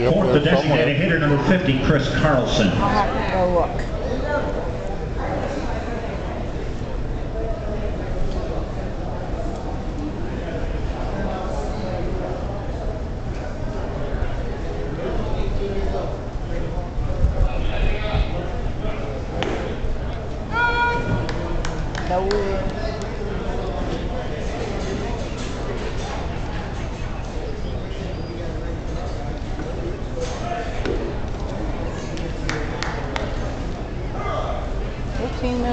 nine, fourth the designated hitter number 50, Chris Carlson. I'll have to go look.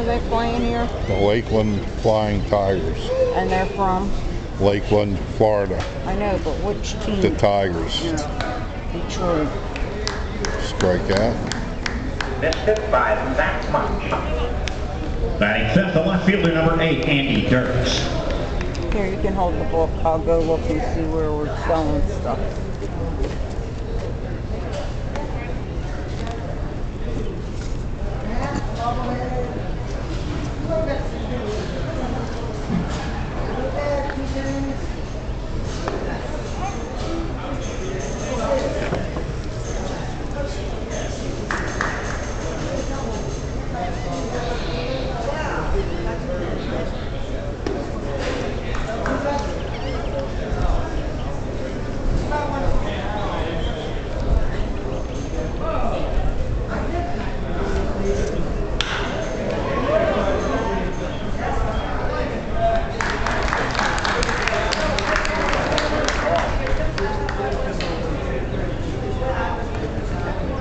Are they playing here? The Lakeland Flying Tigers. And they're from? Lakeland, Florida. I know, but which team? The Tigers. Detroit. Strike out. Missed it by that much. Batting fifth, the left fielder, number eight, Andy Dirks. Here, you can hold the book. I'll go look and see where we're selling stuff.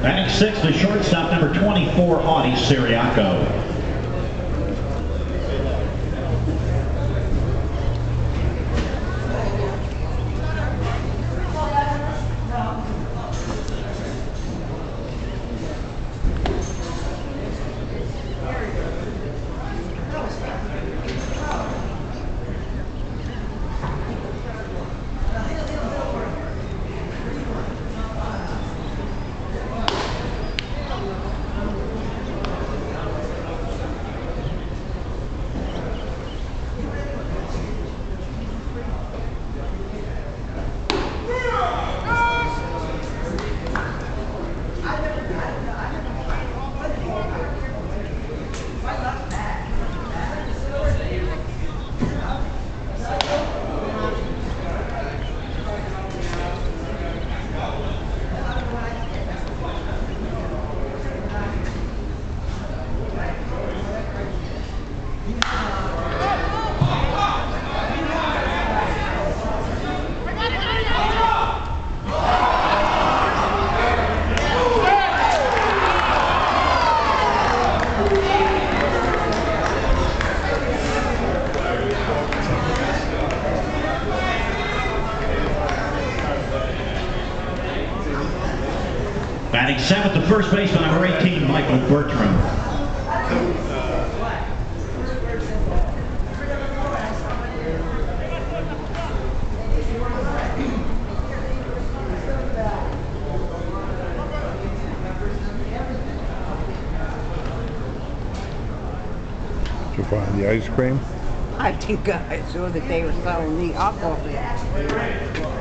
Batting six, the shortstop, number 24, Audy Ciriaco. Batting seventh, the first baseman, number 18, Michael Bertram. Did you find the ice cream? I think uh, I saw that they were selling the alcohol.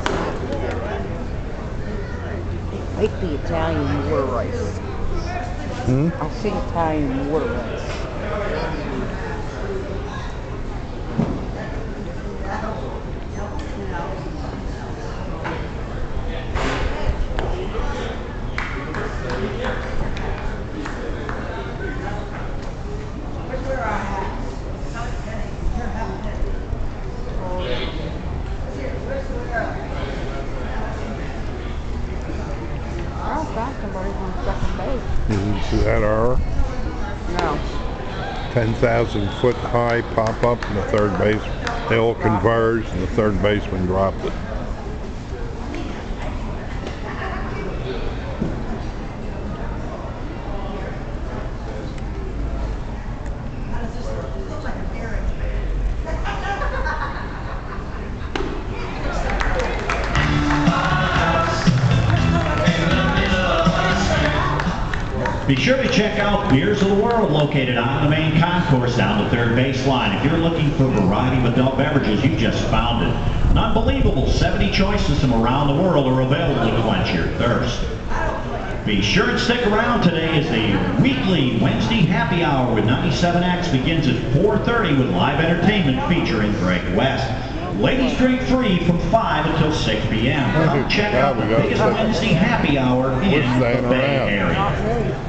I like the Italian water rice. Hmm? I'll see Italian water rice. Second base. See that our No. 10,000 foot high pop up in the third base? They all converged and the third baseman dropped it. Be sure to check out Beers of the World located on the main concourse down the third base line. If you're looking for a variety of adult beverages, you just found it. An unbelievable 70 choices from around the world are available to quench your thirst. Be sure and stick around. Today is the weekly Wednesday happy hour with 97X begins at 4.30 with live entertainment featuring Greg West. Ladies drink free from 5 until 6 p.m. Come check out the Yeah, we got biggest. Wednesday happy hour in the Bay. Area.